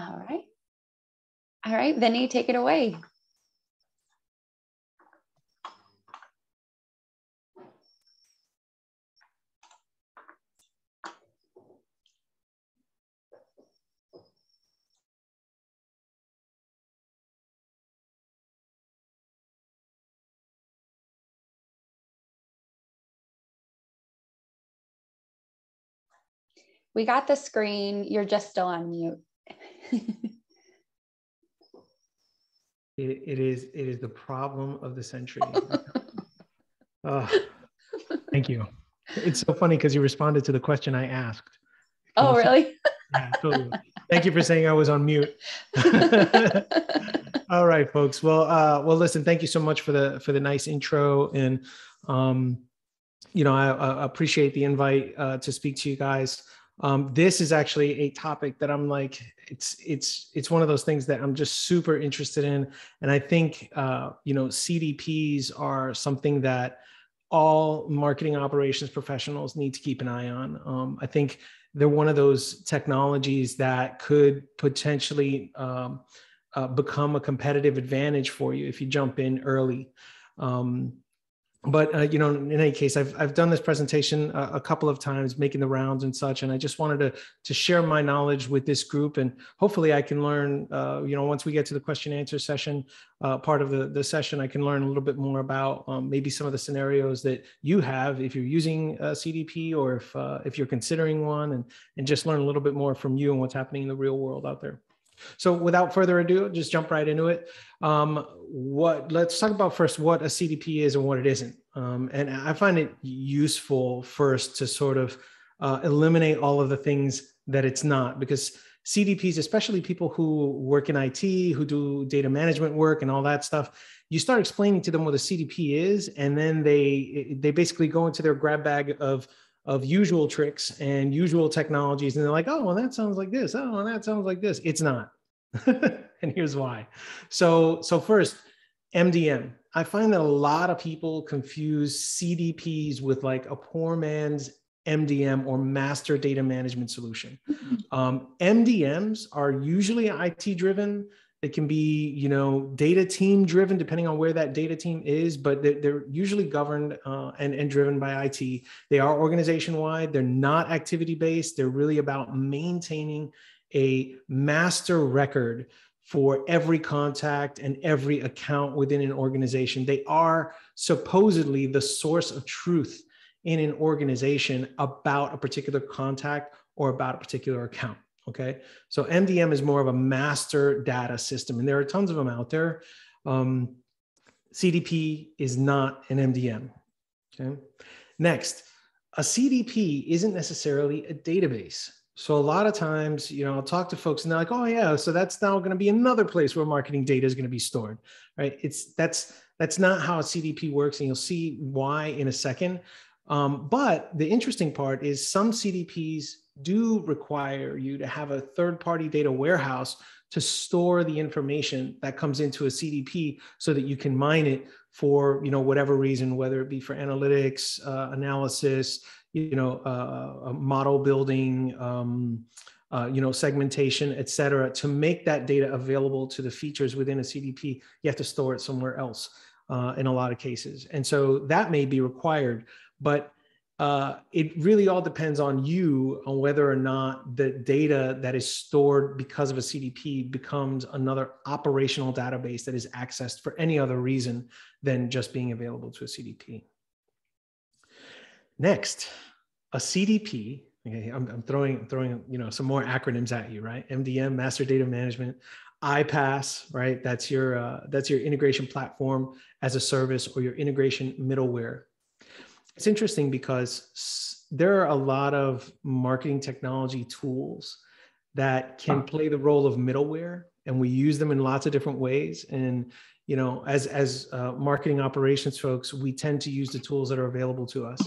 All right. All right, Vinny, take it away. We got the screen. You're just still on mute. It, it is it is the problem of the century. oh, thank you. It's so funny because you responded to the question I asked. Oh, really? yeah, totally. Thank you for saying I was on mute. All right, folks. Well, uh, well, listen. Thank you so much for the for the nice intro, and um, you know, I, I appreciate the invite uh, to speak to you guys. Um, this is actually a topic that I'm like, it's it's it's one of those things that I'm just super interested in, and I think uh, you know CDPs are something that all marketing operations professionals need to keep an eye on. Um, I think they're one of those technologies that could potentially um, uh, become a competitive advantage for you if you jump in early. Um, but uh, you know in any case i've, I've done this presentation a, a, couple of times making the rounds and such and i just wanted to to share my knowledge with this group and hopefully i can learn uh, you know once we get to the question answer session uh, part of the, the session i can learn a little bit more about um, maybe some of the scenarios that you have if you're using a cdp or if uh, if you're considering one and and just learn a little bit more from you and what's happening in the real world out there so without further ado, just jump right into it. Um, what let's talk about first what a CDP is and what it isn't. Um, and I find it useful first to sort of uh, eliminate all of the things that it's not because CDPs, especially people who work in IT, who do data management work and all that stuff, you start explaining to them what a CDP is, and then they they basically go into their grab bag of of usual tricks and usual technologies. And they're like, oh, well, that sounds like this. Oh, well, that sounds like this. It's not. and here's why. So, so first, MDM. I find that a lot of people confuse CDPs with like a poor man's MDM or master data management solution. Mm-hmm. Um, MDMs are usually IT driven. It can be, you know, data team driven, depending on where that data team is, but they're, they're usually governed uh, and, and driven by IT. They are organization wide. They're not activity based. They're really about maintaining a master record for every contact and every account within an organization. They are supposedly the source of truth in an organization about a particular contact or about a particular account. Okay. So MDM is more of a master data system, and there are tons of them out there. Um, CDP is not an MDM. Okay. Next, a CDP isn't necessarily a database. So a lot of times, you know, I'll talk to folks and they're like, "Oh yeah, so that's now going to be another place where marketing data is going to be stored." Right? It's that's that's not how a CDP works, and you'll see why in a second. Um, but the interesting part is some CDPs do require you to have a third party data warehouse to store the information that comes into a CDP so that you can mine it for you know whatever reason whether it be for analytics uh, analysis you know uh, model building um, uh, you know segmentation et cetera. To make that data available to the features within a cdp you have to store it somewhere else uh, in a lot of cases. And so that may be required but uh, it really all depends on you on whether or not the data that is stored because of a CDP becomes another operational database that is accessed for any other reason than just being available to a CDP. Next, a CDP. Okay, I'm, I'm throwing throwing you know some more acronyms at you, right? MDM, Master Data Management. iPaaS, right? That's your uh, that's your integration platform as a service or your integration middleware it's interesting because there are a lot of marketing technology tools that can play the role of middleware and we use them in lots of different ways. And you know as as uh, marketing operations folks we tend to use the tools that are available to us.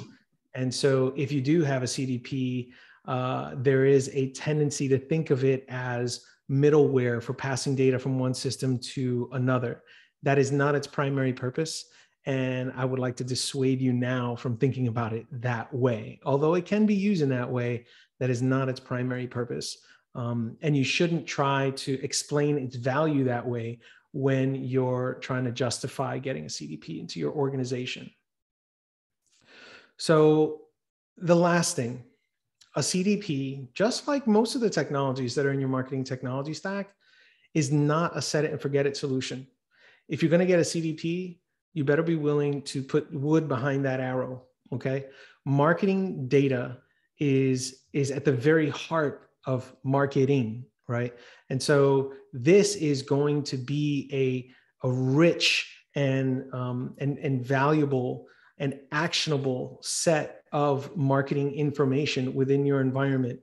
And so if you do have a cdp uh, there is a tendency to think of it as middleware for passing data from one system to another. That is not its primary purpose and I would like to dissuade you now from thinking about it that way. Although it can be used in that way, that is not its primary purpose. Um, and you shouldn't try to explain its value that way when you're trying to justify getting a CDP into your organization. So, the last thing, a CDP, just like most of the technologies that are in your marketing technology stack, is not a set it and forget it solution. If you're going to get a CDP, you better be willing to put wood behind that arrow. Okay. Marketing data is, is at the very heart of marketing, right? And so this is going to be a, a rich and, um, and, and valuable and actionable set of marketing information within your environment.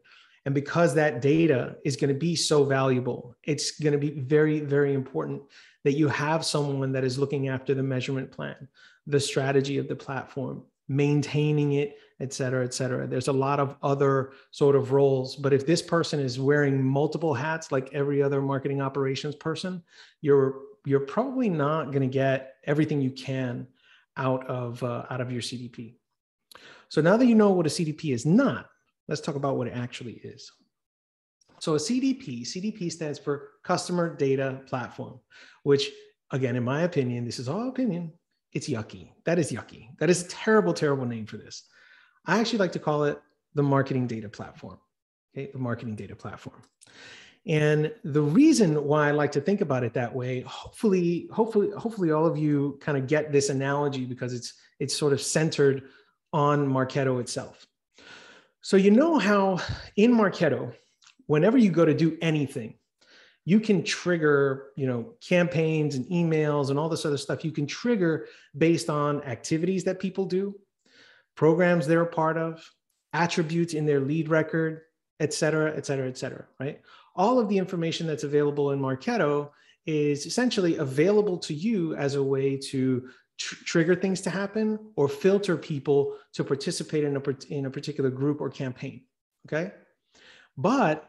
And because that data is going to be so valuable, it's going to be very, very important that you have someone that is looking after the measurement plan, the strategy of the platform, maintaining it, et cetera, et cetera. There's a lot of other sort of roles, but if this person is wearing multiple hats like every other marketing operations person, you're you're probably not going to get everything you can out of uh, out of your CDP. So now that you know what a CDP is not, let's talk about what it actually is. So a CDP, CDP stands for Customer Data Platform, which again, in my opinion, this is all opinion, it's yucky. That is yucky. That is a terrible, terrible name for this. I actually like to call it the marketing data platform. Okay, the marketing data platform. And the reason why I like to think about it that way, hopefully, hopefully, hopefully all of you kind of get this analogy because it's it's sort of centered on Marketo itself. So you know how in Marketo, whenever you go to do anything, you can trigger, you know, campaigns and emails and all this other stuff. You can trigger based on activities that people do, programs they're a part of, attributes in their lead record, et cetera, et cetera, et cetera, right? all of the information that's available in Marketo is essentially available to you as a way to tr- trigger things to happen or filter people to participate in a, in a particular group or campaign. Okay. But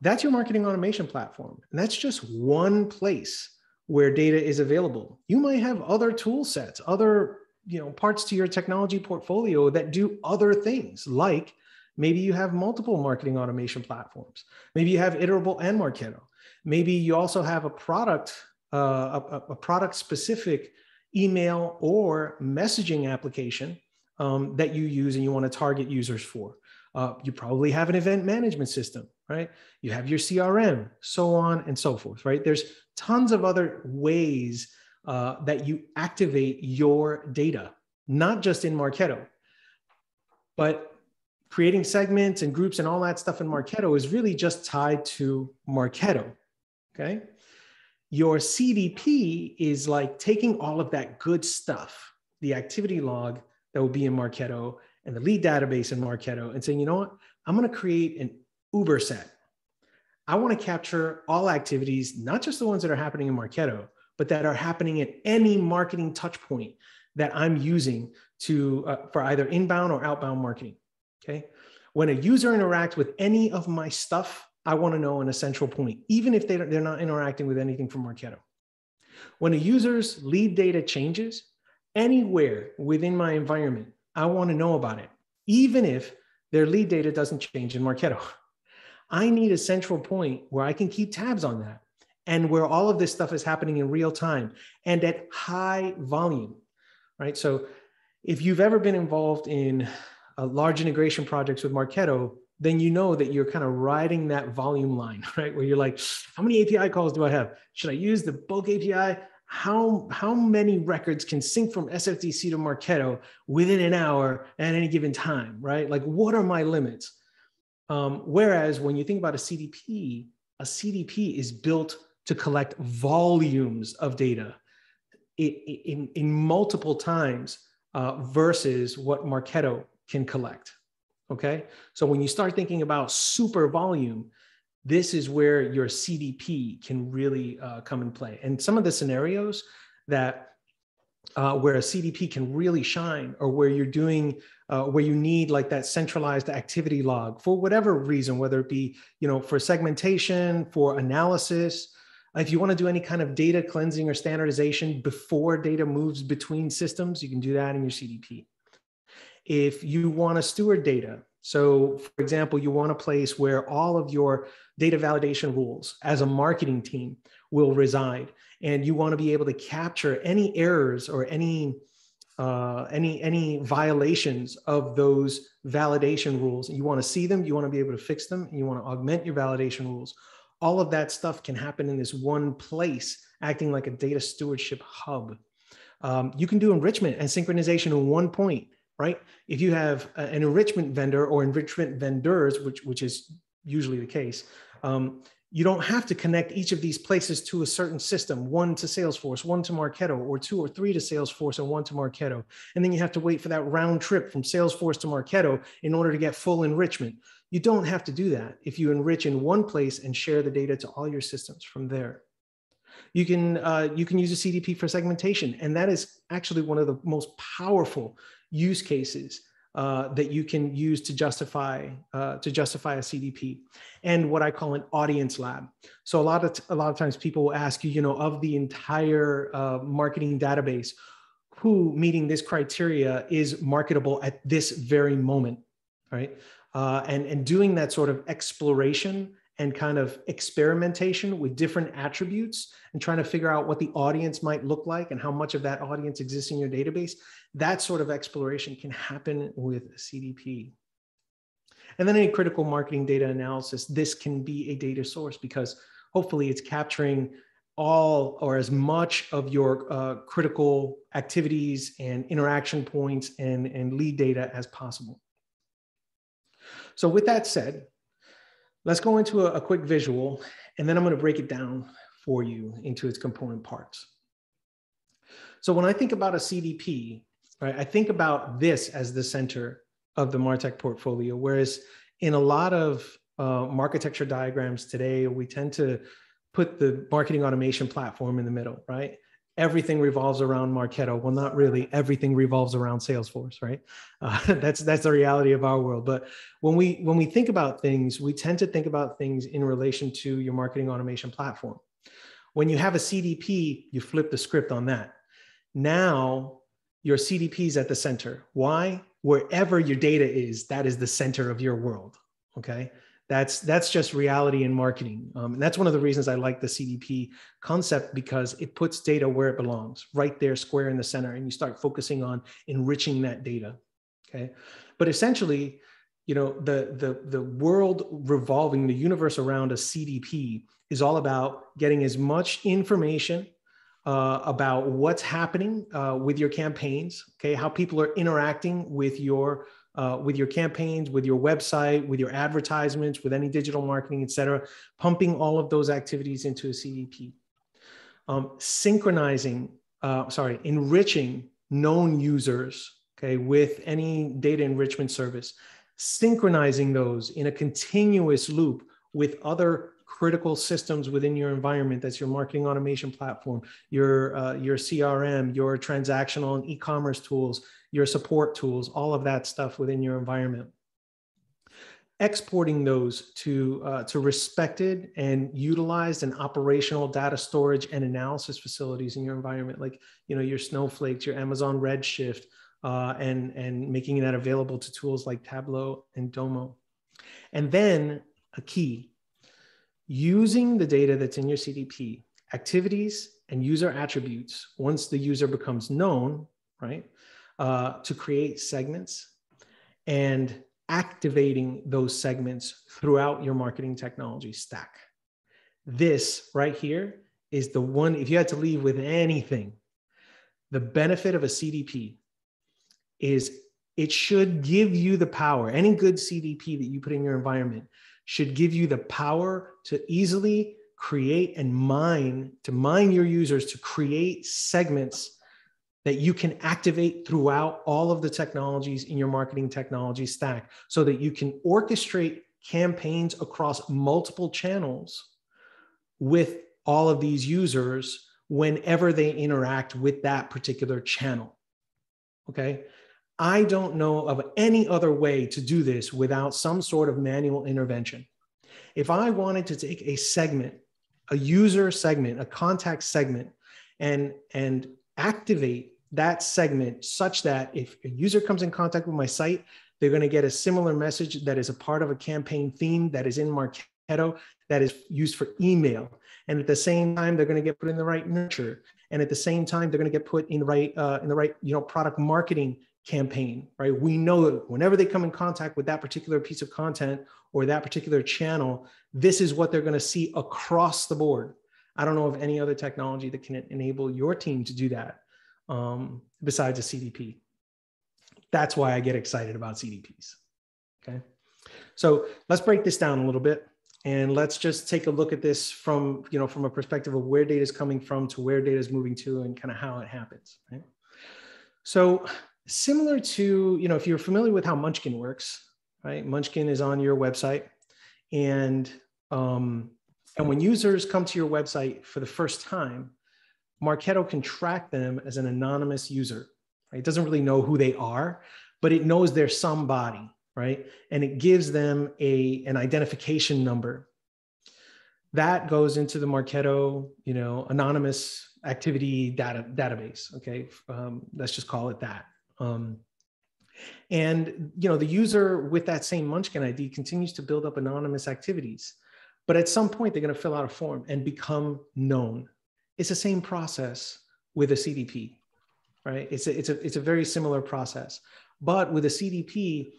that's your marketing automation platform. And that's just one place where data is available. You might have other tool sets, other you know parts to your technology portfolio that do other things like Maybe you have multiple marketing automation platforms. Maybe you have Iterable and Marketo. Maybe you also have a product, uh, a, a, product specific email or messaging application um, that you use and you want to target users for. Uh, you probably have an event management system, right? You have your CRM, so on and so forth, right? There's tons of other ways uh, that you activate your data, not just in Marketo, but creating segments and groups and all that stuff in Marketo is really just tied to Marketo. Okay. Your CDP is like taking all of that good stuff, the activity log that will be in Marketo and the lead database in Marketo, and saying, you know what? I'm going to create an Uber set. I want to capture all activities, not just the ones that are happening in Marketo, but that are happening at any marketing touch point that I'm using to uh, for either inbound or outbound marketing. Okay. When a user interacts with any of my stuff, I want to know an essential point, even if they they're not interacting with anything from Marketo. When a user's lead data changes anywhere within my environment, I want to know about it, even if their lead data doesn't change in Marketo. I need a central point where I can keep tabs on that and where all of this stuff is happening in real time and at high volume, right? So if you've ever been involved in uh, large integration projects with Marketo, then you know that you're kind of riding that volume line, right? Where you're like, how many API calls do I have? Should I use the bulk API? How, how many records can sync from SFDC to Marketo within an hour at any given time, right? Like, what are my limits? Um, whereas when you think about a CDP, a CDP is built to collect volumes of data in, in, in multiple times uh, versus what Marketo can collect. Okay. So when you start thinking about super volume, this is where your CDP can really uh, come in play. And some of the scenarios that uh, where a CDP can really shine, or where you're doing, uh, where you need like that centralized activity log for whatever reason, whether it be you know for segmentation, for analysis, if you want to do any kind of data cleansing or standardization before data moves between systems, you can do that in your CDP. If you want to steward data So, for example, you want a place where all of your data validation rules as a marketing team will reside, and you want to be able to capture any errors or any uh, any any violations of those validation rules. You want to see them, you want to be able to fix them, and you want to augment your validation rules. All of that stuff can happen in this one place, acting like a data stewardship hub. Um, you can do enrichment and synchronization in one point right? If you have an enrichment vendor or enrichment vendors, which, which is usually the case, um, you don't have to connect each of these places to a certain system, one to Salesforce, one to Marketo, or two or three to Salesforce and one to Marketo. And then you have to wait for that round trip from Salesforce to Marketo in order to get full enrichment. You don't have to do that if you enrich in one place and share the data to all your systems from there. You can, uh, you can use a CDP for segmentation, and that is actually one of the most powerful use cases uh, that you can use to justify uh, to justify a CDP, and what I call an audience lab. So a lot of t- a lot of times people will ask you, you know, of the entire uh, marketing database, who meeting this criteria is marketable at this very moment, right? Uh, and and doing that sort of exploration and kind of experimentation with different attributes and trying to figure out what the audience might look like and how much of that audience exists in your database, that sort of exploration can happen with CDP. And then any critical marketing data analysis, this can be a data source because hopefully it's capturing all or as much of your uh, critical activities and interaction points and, and lead data as possible. So with that said, Let's go into a, a quick visual, and then I'm going to break it down for you into its component parts. So when I think about a CDP, right, I think about this as the center of the Martech portfolio, whereas in a lot of uh, architecture diagrams today, we tend to put the marketing automation platform in the middle, right? Everything revolves around Marketo. Well, not really. Everything revolves around Salesforce, right? Uh, that's that's the reality of our world. But when we when we think about things, we tend to think about things in relation to your marketing automation platform. When you have a CDP, you flip the script on that. Now your CDP is at the center. Why? Wherever your data is, that is the center of your world. Okay that's that's just reality in marketing. Um, and that's one of the reasons i like the cdp concept because it puts data where it belongs right there square in the center and you start focusing on enriching that data okay? But essentially you know the the the world revolving the universe around a cdp is all about getting as much information uh, about what's happening uh, with your campaigns okay? How people are interacting with your uh, with your campaigns, with your website, with your advertisements, with any digital marketing, et cetera, pumping all of those activities into a CDP. Um, synchronizing, uh, sorry, enriching known users, okay, with any data enrichment service, synchronizing those in a continuous loop with other critical systems within your environment that's your marketing automation platform your uh, your crm your transactional and e-commerce tools your support tools, all of that stuff within your environment. Exporting those to, uh, to respected and utilized and operational data storage and analysis facilities in your environment, like you know your Snowflakes, your Amazon Redshift, uh, and, and making that available to tools like Tableau and Domo. And then a key, using the data that's in your CDP, activities and user attributes, once the user becomes known, right? Uh, to create segments and activating those segments throughout your marketing technology stack. This right here is the one, if you had to leave with anything, the benefit of a CDP is it should give you the power. Any good CDP that you put in your environment should give you the power to easily create and mine, to mine your users to create segments that you can activate throughout all of the technologies in your marketing technology stack so that you can orchestrate campaigns across multiple channels with all of these users whenever they interact with that particular channel. Okay. I don't know of any other way to do this without some sort of manual intervention. If I wanted to take a segment, a user segment, a contact segment, and, and activate that segment such that if a user comes in contact with my site, They're going to get a similar message that is a part of a campaign theme that is in Marketo that is used for email. And at the same time, they're going to get put in the right nurture. And at the same time, they're going to get put in the right uh, in the right you know product marketing campaign. Right? We know that whenever they come in contact with that particular piece of content or that particular channel, this is what they're going to see across the board. I don't know of any other technology that can enable your team to do that um, besides a CDP. That's why I get excited about CDPs. Okay. So let's break this down a little bit and let's just take a look at this from, you know, from a perspective of where data is coming from to where data is moving to and kind of how it happens. Right? So similar to, you know, if you're familiar with how Munchkin works, right? Munchkin is on your website and, um, and when users come to your website for the first time, Marketo can track them as an anonymous user. Right? It doesn't really know who they are, but it knows they're somebody, right? And it gives them a, an identification number. That goes into the Marketo, you know, anonymous activity data database. Okay, um, let's just call it that. Um, and you know, the user with that same Munchkin ID continues to build up anonymous activities, but at some point they're going to fill out a form and become known. It's the same process with a CDP right? It's a, it's a, it's a very similar process. But with a CDP,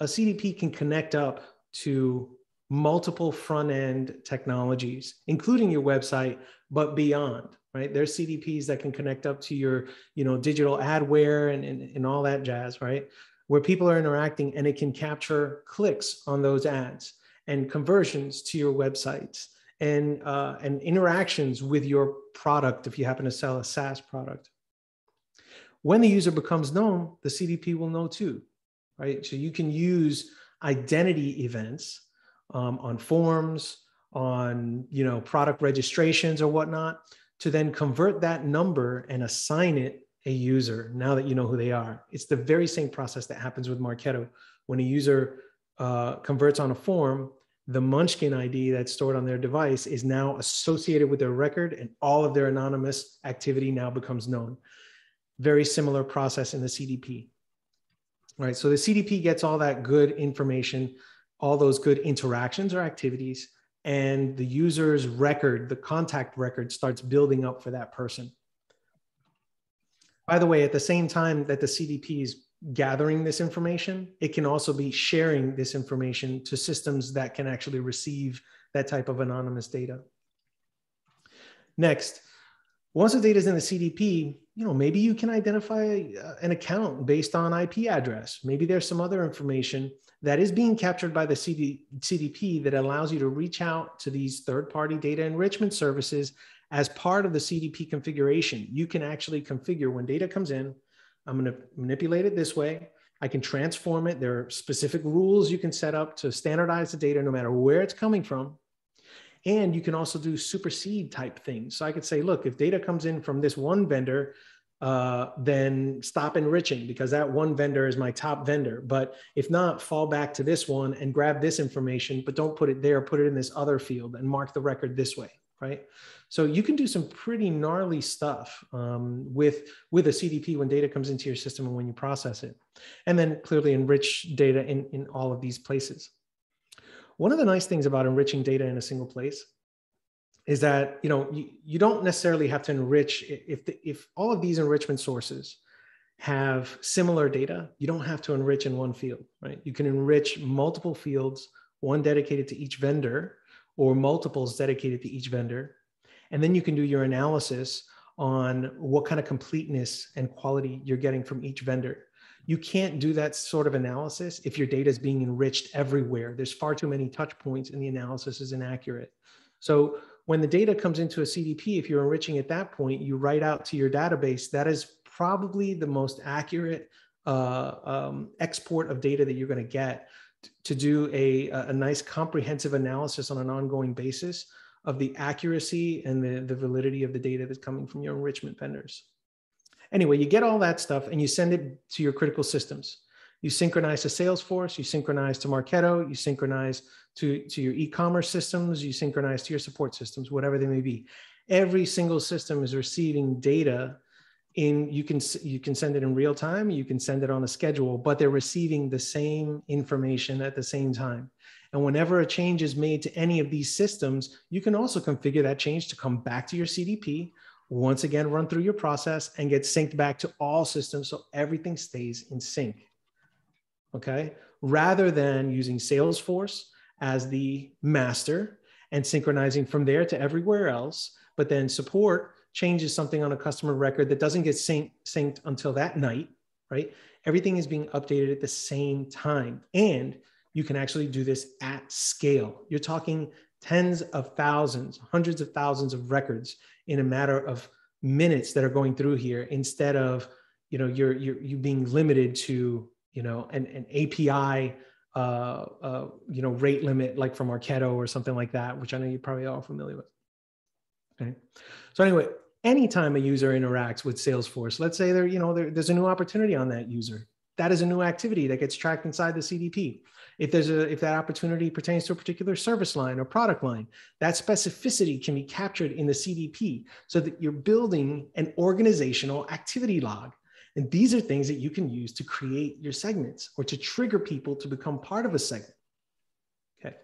a CDP can connect up to multiple front end technologies, including your website, but beyond, right? There's CDPs that can connect up to your, you know, digital adware and, and, and all that jazz, right? Where people are interacting and it can capture clicks on those ads and conversions to your websites and, uh, and interactions with your product if you happen to sell a SaaS product. When the user becomes known, the CDP will know too, right? So you can use identity events um, on forms, on you know product registrations or whatnot, to then convert that number and assign it a user. Now that you know who they are, it's the very same process that happens with Marketo. When a user uh, converts on a form, the Munchkin ID that's stored on their device is now associated with their record, and all of their anonymous activity now becomes known very similar process in the CDP. Right. So the CDP gets all that good information, all those good interactions or activities, and the user's record, the contact record starts building up for that person. By the way, at the same time that the CDP is gathering this information, it can also be sharing this information to systems that can actually receive that type of anonymous data. Next, once the data is in the CDP, you know, maybe you can identify uh, an account based on IP address. Maybe there's some other information that is being captured by the CD, CDP that allows you to reach out to these third-party data enrichment services as part of the CDP configuration. You can actually configure when data comes in, I'm going to manipulate it this way. I can transform it. There are specific rules you can set up to standardize the data no matter where it's coming from. And you can also do supersede type things. So I could say, look, if data comes in from this one vendor, uh, then stop enriching because that one vendor is my top vendor. But if not, fall back to this one and grab this information, but don't put it there, put it in this other field and mark the record this way, right? So you can do some pretty gnarly stuff um, with, with a CDP when data comes into your system and when you process it. And then clearly enrich data in, in all of these places. One of the nice things about enriching data in a single place is that you know you, you don't necessarily have to enrich if the, if all of these enrichment sources have similar data you don't have to enrich in one field right you can enrich multiple fields one dedicated to each vendor or multiples dedicated to each vendor and then you can do your analysis on what kind of completeness and quality you're getting from each vendor you can't do that sort of analysis if your data is being enriched everywhere. There's far too many touch points and the analysis is inaccurate. So when the data comes into a CDP, if you're enriching at that point, you write out to your database, that is probably the most accurate uh, um, export of data that you're going to get to do a, a nice comprehensive analysis on an ongoing basis of the accuracy and the, the validity of the data that's coming from your enrichment vendors. Anyway, you get all that stuff and you send it to your critical systems. You synchronize to Salesforce, you synchronize to Marketo, you synchronize to, to your e-commerce systems, you synchronize to your support systems, whatever they may be. Every single system is receiving data in you can you can send it in real time you can send it on a schedule but they're receiving the same information at the same time and whenever a change is made to any of these systems you can also configure that change to come back to your cdp once again run through your process and get synced back to all systems so everything stays in sync okay rather than using salesforce as the master and synchronizing from there to everywhere else but then support changes something on a customer record that doesn't get sync, synced until that night, right? Everything is being updated at the same time. And you can actually do this at scale. You're talking tens of thousands, hundreds of thousands of records in a matter of minutes that are going through here instead of, you know, you're, you're, you being limited to, you know, an, an API, uh, uh, you know, rate limit like from Marketo or something like that, which I know you're probably all familiar with. Okay. So anyway, anytime a user interacts with Salesforce, let's say there, you know, there, there's a new opportunity on that user. That is a new activity that gets tracked inside the CDP. If there's a if that opportunity pertains to a particular service line or product line, that specificity can be captured in the CDP so that you're building an organizational activity log. And these are things that you can use to create your segments or to trigger people to become part of a segment. Okay.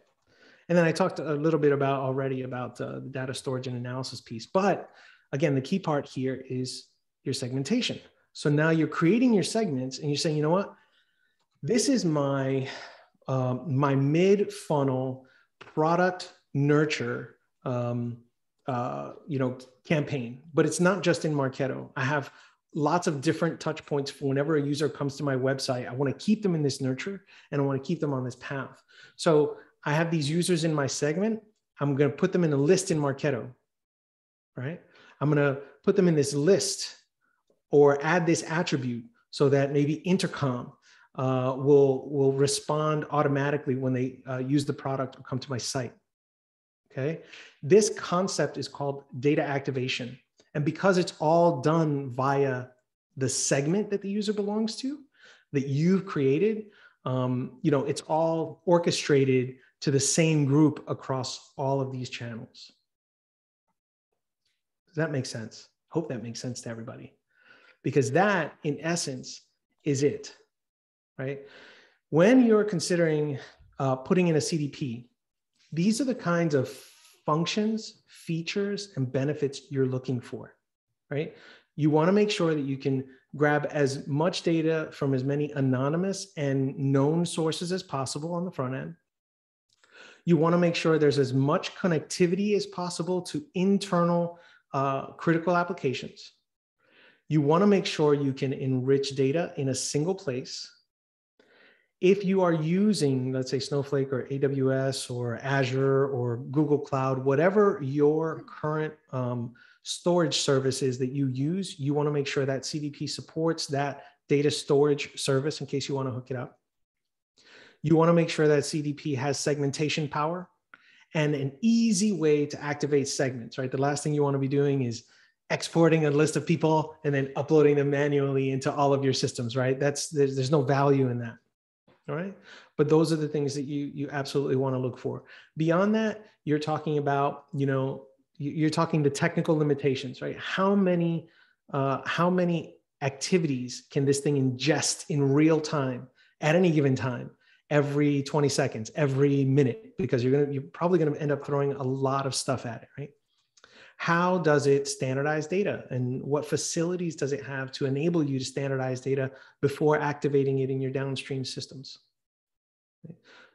And then I talked a little bit about already about uh, the data storage and analysis piece, but again, the key part here is your segmentation. So now you're creating your segments and you're saying, you know what? This is my, um, my mid funnel product nurture, um, uh, you know, campaign, but it's not just in Marketo. I have lots of different touch points for whenever a user comes to my website. I want to keep them in this nurture and I want to keep them on this path. So I have these users in my segment. I'm going to put them in a list in Marketo, right? I'm going to put them in this list or add this attribute so that maybe intercom uh, will, will respond automatically when they uh, use the product or come to my site. Okay. This concept is called data activation. And because it's all done via the segment that the user belongs to, that you've created, um, you know, it's all orchestrated to the same group across all of these channels. Does that make sense? Hope that makes sense to everybody. Because that, in essence, is it, right? When you're considering uh, putting in a CDP, these are the kinds of functions, features, and benefits you're looking for, right? You want to make sure that you can grab as much data from as many anonymous and known sources as possible on the front end. You want to make sure there's as much connectivity as possible to internal uh, critical applications. You want to make sure you can enrich data in a single place. If you are using, let's say, Snowflake or AWS or Azure or Google Cloud, whatever your current um, storage service is that you use, you want to make sure that CDP supports that data storage service in case you want to hook it up. You want to make sure that CDP has segmentation power and an easy way to activate segments, right? The last thing you want to be doing is exporting a list of people and then uploading them manually into all of your systems, right? That's there's, there's no value in that. All right. But those are the things that you you absolutely want to look for. Beyond that, you're talking about, you know, you're talking the technical limitations, right? How many uh, how many activities can this thing ingest in real time at any given time? every 20 seconds, every minute, because you're gonna you're probably gonna end up throwing a lot of stuff at it, right? How does it standardize data and what facilities does it have to enable you to standardize data before activating it in your downstream systems?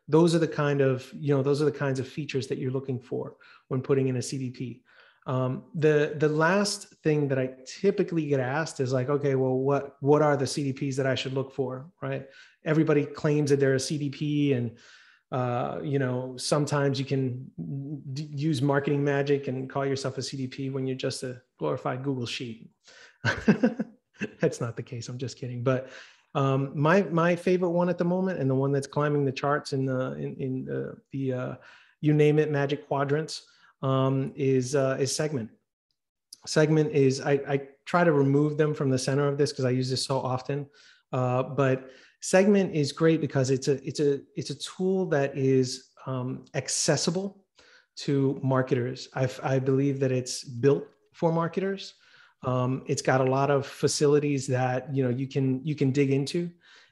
Those are the kind of, you know, those are the kinds of features that you're looking for when putting in a CDP. Um, the the last thing that I typically get asked is like, okay, well, what what are the CDPs that I should look for, right? Everybody claims that they're a CDP, and uh, you know, sometimes you can d- use marketing magic and call yourself a CDP when you're just a glorified Google sheet. that's not the case. I'm just kidding. But um, my my favorite one at the moment, and the one that's climbing the charts in the in, in the uh, you name it magic quadrants um, is uh, is segment. Segment is I, I try to remove them from the center of this because I use this so often, uh, but segment is great because it's a it's a it's a tool that is um, accessible to marketers. I, I believe that it's built for marketers. Um, it's got a lot of facilities that you know you can you can dig into.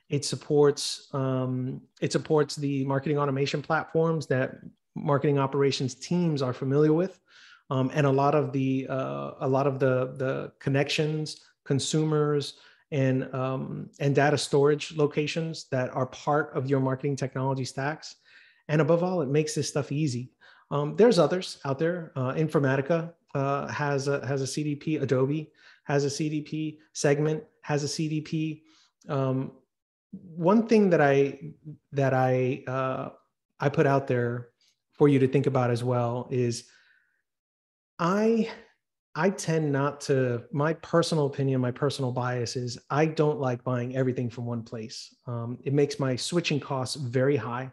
It supports um, it supports the marketing automation platforms that marketing operations teams are familiar with, um, and a lot of the uh, a lot of the the connections, consumers, and um, and data storage locations that are part of your marketing technology stacks. And above all, it makes this stuff easy. Um, there's others out there. Uh, Informatica uh, has a has a CDP. Adobe has a CDP. Segment has a CDP. Um, one thing that I that I uh, I put out there for you to think about as well is I I tend not to, my personal opinion, my personal bias is I don't like buying everything from one place. Um, it makes my switching costs very high.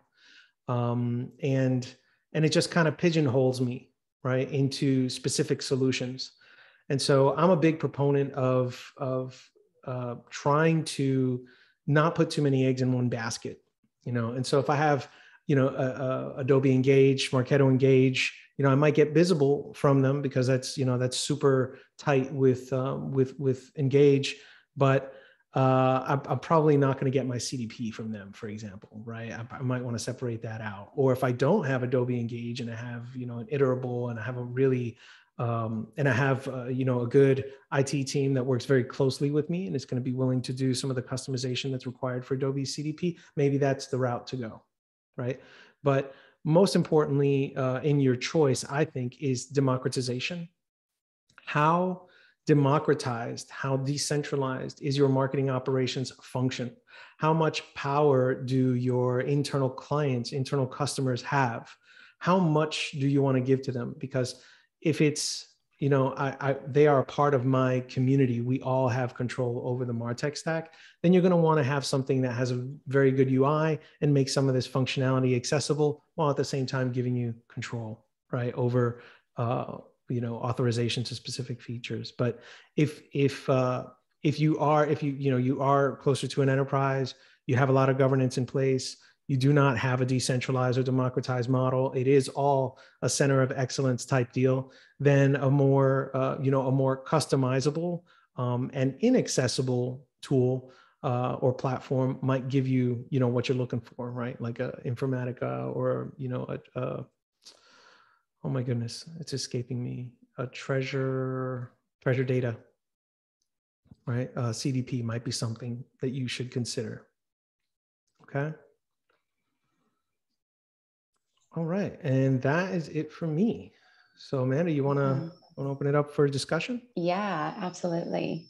Um, and, and it just kind of pigeonholes me, right, into specific solutions. And so I'm a big proponent of, of uh, trying to not put too many eggs in one basket, you know? And so if I have, you know, a, a Adobe Engage, Marketo Engage, you know, I might get Bizible from them because that's, you know, that's super tight with, um, with, with Engage, but uh, I'm, I'm, probably not going to get my CDP from them, for example, right? I, I might want to separate that out. Or if I don't have Adobe Engage and I have, you know, an iterable and I have a really, um, and I have, uh, you know, a good IT team that works very closely with me and is going to be willing to do some of the customization that's required for Adobe CDP, maybe that's the route to go, right? But most importantly uh, in your choice, I think, is democratization. How democratized, how decentralized is your marketing operations function? How much power do your internal clients, internal customers have? How much do you want to give to them? Because if it's you know, I, I, they are a part of my community. We all have control over the Martech stack. Then you're going to want to have something that has a very good UI and make some of this functionality accessible, while at the same time giving you control, right, over uh, you know authorization to specific features. But if if uh, if you are if you you know you are closer to an enterprise, you have a lot of governance in place you do not have a decentralized or democratized model. It is all a center of excellence type deal then a more uh, you know a more customizable um, and inaccessible tool uh, or platform might give you you know what you're looking for right? Like a informatica or you know a, a oh my goodness it's escaping me. A treasure treasure data right? Uh, cdp might be something that you should consider okay all right, and that is it for me. So, Amanda, you want to mm-hmm. want to open it up for discussion? Yeah, absolutely.